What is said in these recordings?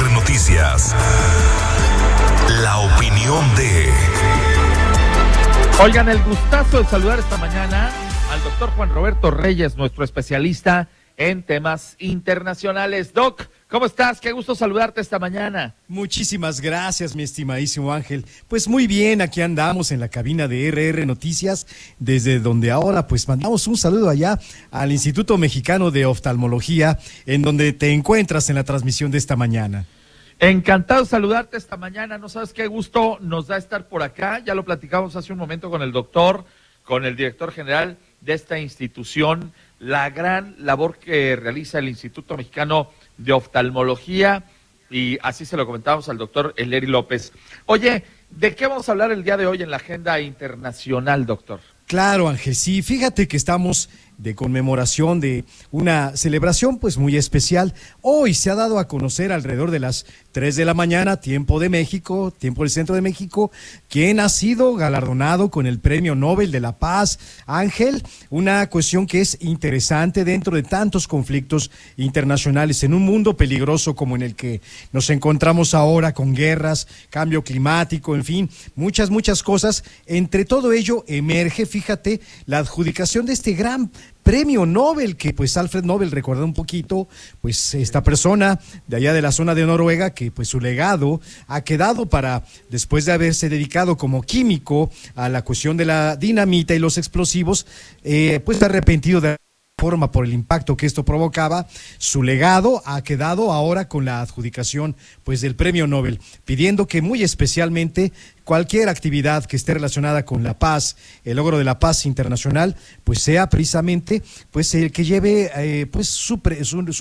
Noticias. La opinión de... Oigan, el gustazo de saludar esta mañana al doctor Juan Roberto Reyes, nuestro especialista en temas internacionales. Doc, ¿cómo estás? Qué gusto saludarte esta mañana. Muchísimas gracias, mi estimadísimo Ángel. Pues muy bien, aquí andamos en la cabina de RR Noticias, desde donde ahora pues mandamos un saludo allá al Instituto Mexicano de Oftalmología, en donde te encuentras en la transmisión de esta mañana. Encantado de saludarte esta mañana. No sabes qué gusto nos da estar por acá. Ya lo platicamos hace un momento con el doctor, con el director general de esta institución la gran labor que realiza el Instituto Mexicano de Oftalmología y así se lo comentamos al doctor Eleri López. Oye, ¿de qué vamos a hablar el día de hoy en la agenda internacional, doctor? Claro, Ángel, sí, fíjate que estamos de conmemoración de una celebración pues muy especial. Hoy se ha dado a conocer alrededor de las 3 de la mañana, tiempo de México, tiempo del centro de México, quien ha sido galardonado con el Premio Nobel de la Paz, Ángel, una cuestión que es interesante dentro de tantos conflictos internacionales en un mundo peligroso como en el que nos encontramos ahora con guerras, cambio climático, en fin, muchas, muchas cosas. Entre todo ello emerge, fíjate, la adjudicación de este gran premio Nobel, que pues Alfred Nobel recuerda un poquito, pues esta persona de allá de la zona de Noruega, que pues su legado ha quedado para, después de haberse dedicado como químico a la cuestión de la dinamita y los explosivos, eh, pues arrepentido de forma por el impacto que esto provocaba, su legado ha quedado ahora con la adjudicación pues del premio Nobel, pidiendo que muy especialmente cualquier actividad que esté relacionada con la paz, el logro de la paz internacional, pues sea precisamente pues el que lleve eh, pues su,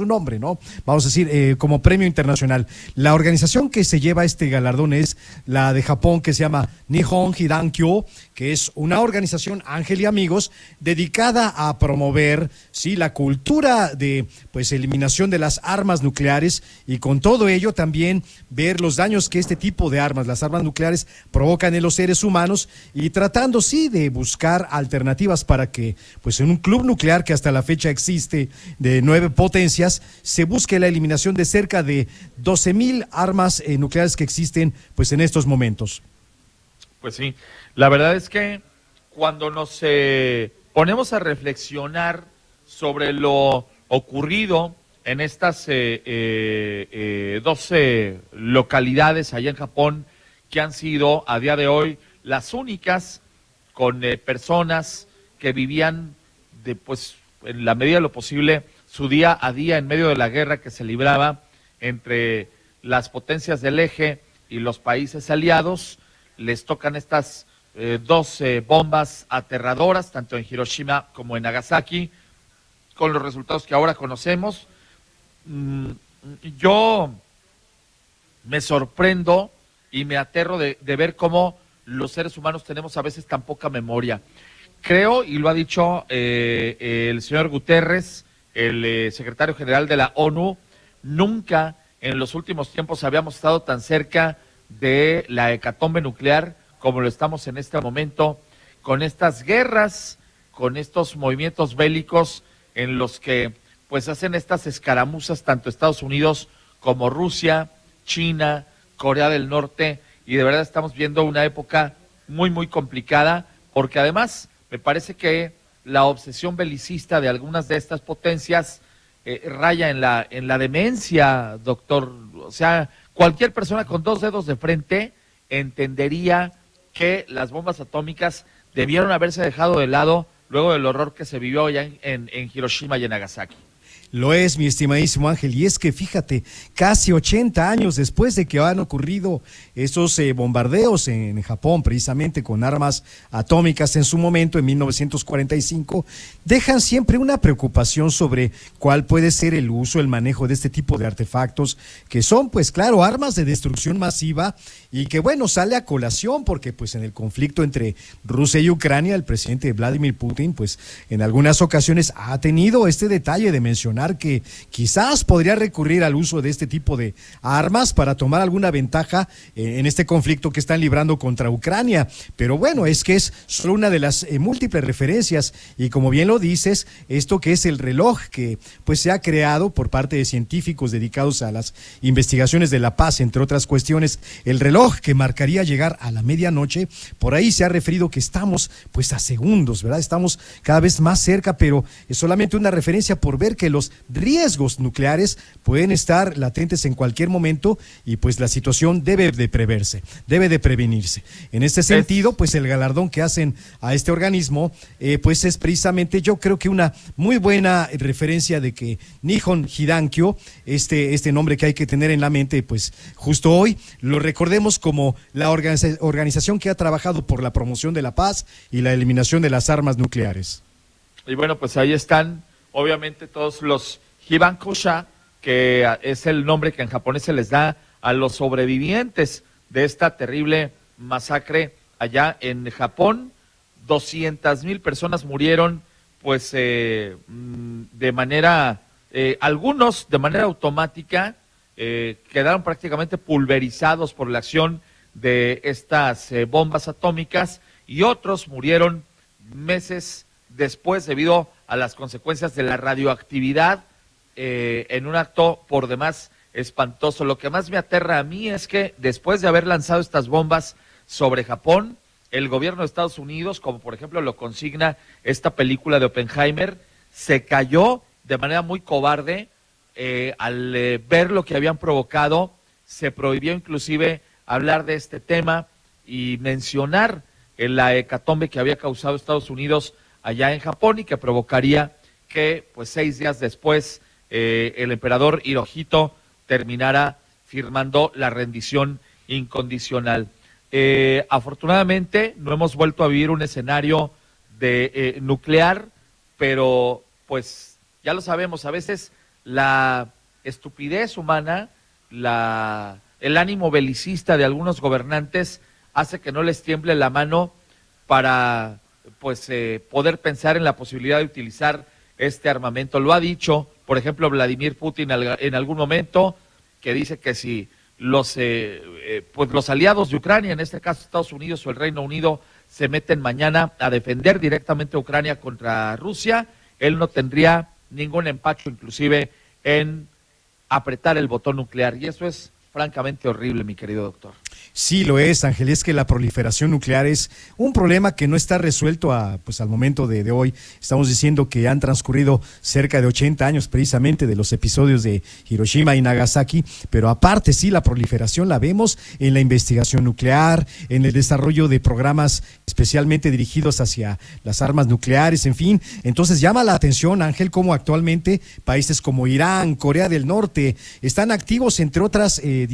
nombre, ¿no? Vamos a decir, eh, como premio internacional. La organización que se lleva este galardón es la de Japón que se llama Nihon Hidankyo, que es una organización, Ángel y Amigos, dedicada a promover, sí, la cultura de pues eliminación de las armas nucleares y con todo ello también ver los daños que este tipo de armas, las armas nucleares, provocan en los seres humanos y tratando sí de buscar alternativas para que pues en un club nuclear que hasta la fecha existe de nueve potencias se busque la eliminación de cerca de 12 mil armas eh, nucleares que existen pues en estos momentos. Pues sí, la verdad es que cuando nos eh, ponemos a reflexionar sobre lo ocurrido en estas eh, 12 localidades allá en Japón, que han sido a día de hoy las únicas con eh, personas que vivían de, pues, en la medida de lo posible su día a día en medio de la guerra que se libraba entre las potencias del eje y los países aliados. Les tocan estas eh, dos bombas aterradoras, tanto en Hiroshima como en Nagasaki, con los resultados que ahora conocemos. Mm, yo me sorprendo y me aterro de, ver cómo los seres humanos tenemos a veces tan poca memoria. Creo, y lo ha dicho eh, el señor Guterres, el eh, secretario general de la ONU, nunca en los últimos tiempos habíamos estado tan cerca de la hecatombe nuclear como lo estamos en este momento, con estas guerras, con estos movimientos bélicos en los que pues hacen estas escaramuzas tanto Estados Unidos como Rusia, China, Corea del Norte y de verdad estamos viendo una época muy, muy complicada porque además me parece que la obsesión belicista de algunas de estas potencias eh, raya en la, en la demencia, doctor. O sea, cualquier persona con dos dedos de frente entendería que las bombas atómicas debieron haberse dejado de lado luego del horror que se vivió ya en Hiroshima y en Nagasaki. Lo es, mi estimadísimo Ángel, y es que fíjate, casi 80 años después de que han ocurrido esos eh, bombardeos en Japón, precisamente con armas atómicas en su momento, en 1945, dejan siempre una preocupación sobre cuál puede ser el uso, el manejo de este tipo de artefactos, que son, pues claro, armas de destrucción masiva y que, bueno, sale a colación porque, pues, en el conflicto entre Rusia y Ucrania, el presidente Vladimir Putin, pues, en algunas ocasiones ha tenido este detalle de mencionar que quizás podría recurrir al uso de este tipo de armas para tomar alguna ventaja eh, en este conflicto que están librando contra Ucrania. Pero bueno, es que es solo una de las eh, múltiples referencias y como bien lo dices, esto que es el reloj que pues se ha creado por parte de científicos dedicados a las investigaciones de la paz, entre otras cuestiones, el reloj que marcaría llegar a la medianoche, por ahí se ha referido que estamos pues a segundos, ¿verdad? Estamos cada vez más cerca, pero es solamente una referencia por ver que los riesgos nucleares pueden estar latentes en cualquier momento y pues la situación debe de preverse, debe de prevenirse. En este sentido, pues el galardón que hacen a este organismo, eh, pues es precisamente yo creo que una muy buena referencia de que Nihon Hidankyo, este, este nombre que hay que tener en la mente, pues justo hoy lo recordemos como la organización que ha trabajado por la promoción de la paz y la eliminación de las armas nucleares. Y bueno, pues ahí están, obviamente, todos los Hibankosha, que es el nombre que en japonés se les da a los sobrevivientes de esta terrible masacre allá en Japón. 200 mil personas murieron, pues eh, mm, de manera, eh, algunos de manera automática, eh, quedaron prácticamente pulverizados por la acción de estas bombas atómicas y otros murieron meses después debido a las consecuencias de la radioactividad eh, en un acto por demás espantoso. Lo que más me aterra a mí es que después de haber lanzado estas bombas sobre Japón, el gobierno de Estados Unidos, como por ejemplo lo consigna esta película de Oppenheimer, se cayó de manera muy cobarde eh, al eh, ver lo que habían provocado. Se prohibió inclusive hablar de este tema y mencionar la hecatombe que había causado Estados Unidos allá en Japón y que provocaría que, pues seis días después, eh, el emperador Hirohito terminara firmando la rendición incondicional. Eh, afortunadamente no hemos vuelto a vivir un escenario de eh, nuclear, pero pues ya lo sabemos, a veces la estupidez humana, la, el ánimo belicista de algunos gobernantes hace que no les tiemble la mano para pues eh, poder pensar en la posibilidad de utilizar este armamento. Lo ha dicho, por ejemplo, Vladimir Putin en algún momento, que dice que si los, eh, eh, pues los aliados de Ucrania, en este caso Estados Unidos o el Reino Unido, se meten mañana a defender directamente a Ucrania contra Rusia, él no tendría ningún empacho, inclusive en apretar el botón nuclear. Y eso es francamente horrible, mi querido doctor. Sí, lo es, Ángel, es que la proliferación nuclear es un problema que no está resuelto a, pues, al momento de, hoy. Estamos diciendo que han transcurrido cerca de 80 años precisamente de los episodios de Hiroshima y Nagasaki, pero aparte sí, la proliferación la vemos en la investigación nuclear, en el desarrollo de programas especialmente dirigidos hacia las armas nucleares, en fin. Entonces llama la atención, Ángel, cómo actualmente países como Irán, Corea del Norte, están activos, entre otras eh,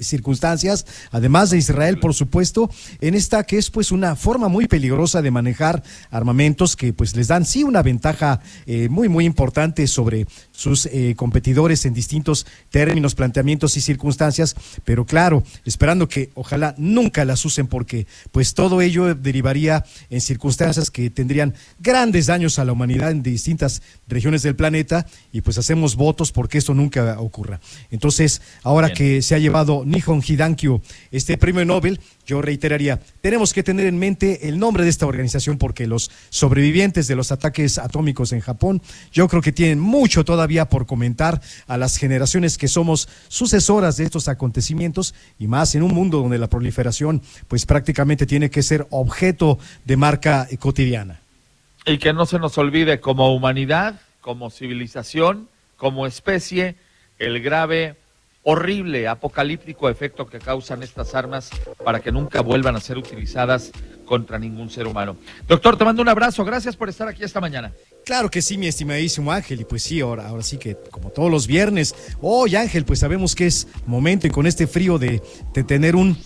circunstancias, además de Israel, por supuesto, en esta que es pues una forma muy peligrosa de manejar armamentos que pues les dan sí una ventaja eh, muy muy importante sobre sus eh, competidores en distintos términos, planteamientos y circunstancias, pero claro, esperando que ojalá nunca las usen porque pues todo ello derivaría en circunstancias que tendrían grandes daños a la humanidad en distintas regiones del planeta y pues hacemos votos porque esto nunca ocurra. Entonces, ahora que se ha llevado Nihon Hidankyo este premio Nobel, yo reiteraría, tenemos que tener en mente el nombre de esta organización porque los sobrevivientes de los ataques atómicos en Japón, yo creo que tienen mucho todavía por comentar a las generaciones que somos sucesoras de estos acontecimientos y más en un mundo donde la proliferación pues prácticamente tiene que ser objeto de marca cotidiana. Y que no se nos olvide como humanidad, como civilización, como especie, el grave horrible, apocalíptico efecto que causan estas armas para que nunca vuelvan a ser utilizadas contra ningún ser humano. Doctor, te mando un abrazo. Gracias por estar aquí esta mañana. Claro que sí, mi estimadísimo Ángel. Y pues sí, ahora, ahora sí que como todos los viernes. Hoy, Ángel, pues sabemos que es momento y con este frío de, de tener un...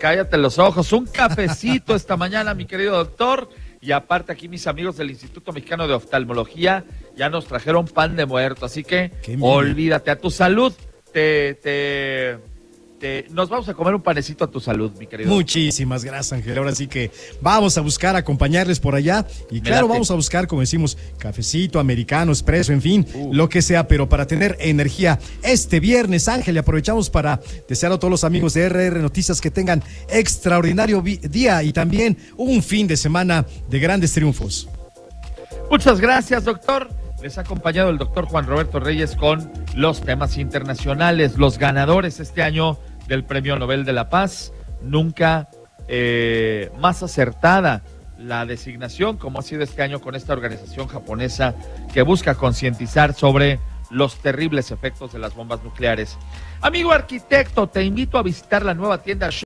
Cállate los ojos, un cafecito esta mañana, mi querido doctor. Y aparte aquí mis amigos del Instituto Mexicano de Oftalmología ya nos trajeron pan de muerto. Así que olvídate a tu salud te, Este, nos vamos a comer un panecito a tu salud, mi querido. Muchísimas gracias, Ángel. Ahora sí que vamos a buscar acompañarles por allá. Y claro, vamos a buscar, como decimos, cafecito, americano, expreso, en fin, lo que sea, pero para tener energía este viernes, Ángel, y aprovechamos para desear a todos los amigos de RR Noticias que tengan extraordinario día y también un fin de semana de grandes triunfos. Muchas gracias, doctor. Les ha acompañado el doctor Juan Roberto Reyes con los temas internacionales, los ganadores este año del Premio Nobel de la Paz. Nunca eh, más acertada la designación, como ha sido este año con esta organización japonesa que busca concientizar sobre los terribles efectos de las bombas nucleares. Amigo arquitecto, te invito a visitar la nueva tienda